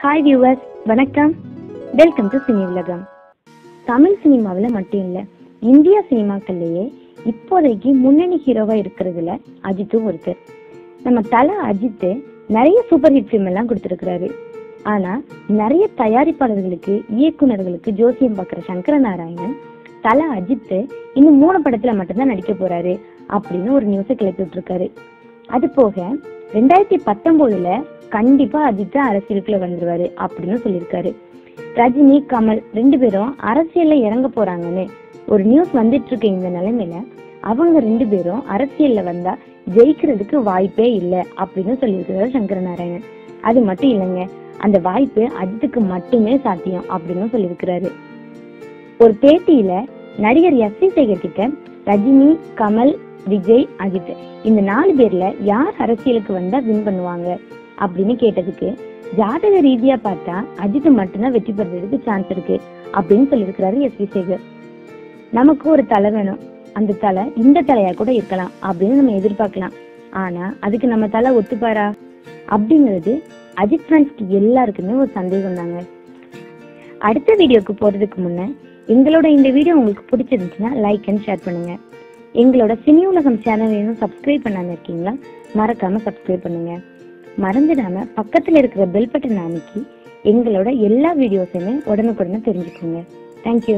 Hi viewers வணக்கம். Welcome to Cini Ulagam Tamil சினிமாவில் மட்டும் இல்லை இந்தியா சினிமாக்கள்லேயே இப்போதைக்கு முன்னணி ஹீரோவாக இருக்கிறதுல அஜித்தும் ஒருத்தர் நம்ம தலை அஜித்து நிறைய சூப்பர் ஹிட் ஃபிலிம் எல்லாம் கொடுத்துருக்கிறாரு. ஆனால் நிறைய தயாரிப்பாளர்களுக்கு இயக்குனர்களுக்கு ஜோசியம் பார்க்குற சங்கர நாராயணன் தலை அஜித்து இன்னும் மூணு படத்தில் மட்டும்தான் நடிக்க போறாரு அப்படின்னு ஒரு நியூஸை கிளப்பி விட்டுருக்காரு. அது போக ரெண்டாயிரத்தி பத்தொன்பதுல கண்டிப்பா அஜித் அரசியலுக்குள்ள வந்துருவாரு அப்படின்னு சொல்லியிருக்காரு. ரஜினி கமல் ரெண்டு பேரும் அரசியல்ல இறங்க போறாங்கன்னு ஒரு நியூஸ் வந்துட்டு இருக்க இந்த நிலைமையில. அவங்க ரெண்டு பேரும் அரசியல்ல வந்தா ஜெயிக்கிறதுக்கு வாய்ப்பே இல்லை அப்படின்னு சொல்லியிருக்கிறாரு சங்கர நாராயணன். அது மட்டும் இல்லைங்க அந்த வாய்ப்பு அஜித்துக்கு மட்டுமே சாத்தியம் அப்படின்னு சொல்லியிருக்கிறாரு. ஒரு பேட்டியில நடிகர் எஸ் வி சேகர் கிட்ட ரஜினி கமல் விஜய் அஜித் இந்த நாலு பேர்ல யார் அரசியலுக்கு வந்தா வின் பண்ணுவாங்க? அப்படின்னு கேட்டதுக்கு ஜாதக ரீதியா பார்த்தா அஜித் மட்டும்தான் வெற்றி பெறதுக்கு சான்ஸ் இருக்கு அப்படின்னு சொல்லியிருக்கிறாரு எஸ் வி சேகர் நமக்கு ஒரு தலை வேணும். அந்த தலை இந்த தலையா கூட இருக்கலாம் அப்படின்னு நம்ம எதிர்பார்க்கலாம். ஆனா அதுக்கு நம்ம தலை ஒத்துப்பாரா? அப்படிங்கிறது அஜித் ஃபேன்ஸ்க்கு எல்லாருக்குமே ஒரு சந்தேகம் தாங்க அடுத்த வீடியோக்கு போறதுக்கு முன்ன எங்களோட இந்த வீடியோ உங்களுக்கு பிடிச்சிருந்துச்சுன்னா லைக் அண்ட் ஷேர் பண்ணுங்க. எங்களோட சினி உலகம் சேனல் இன்னும் சப்ஸ்கிரைப் பண்ணாம இருக்கீங்களா மறக்காம சப்ஸ்கிரைப் பண்ணுங்க. மறந்துடாம பக்கத்துல இருக்கிற பெல் பட்டன் அமைக்கி எங்களோட எல்லா வீடியோஸுமே உடனுக்குடனே தெரிஞ்சுக்கோங்க. தேங்க்யூ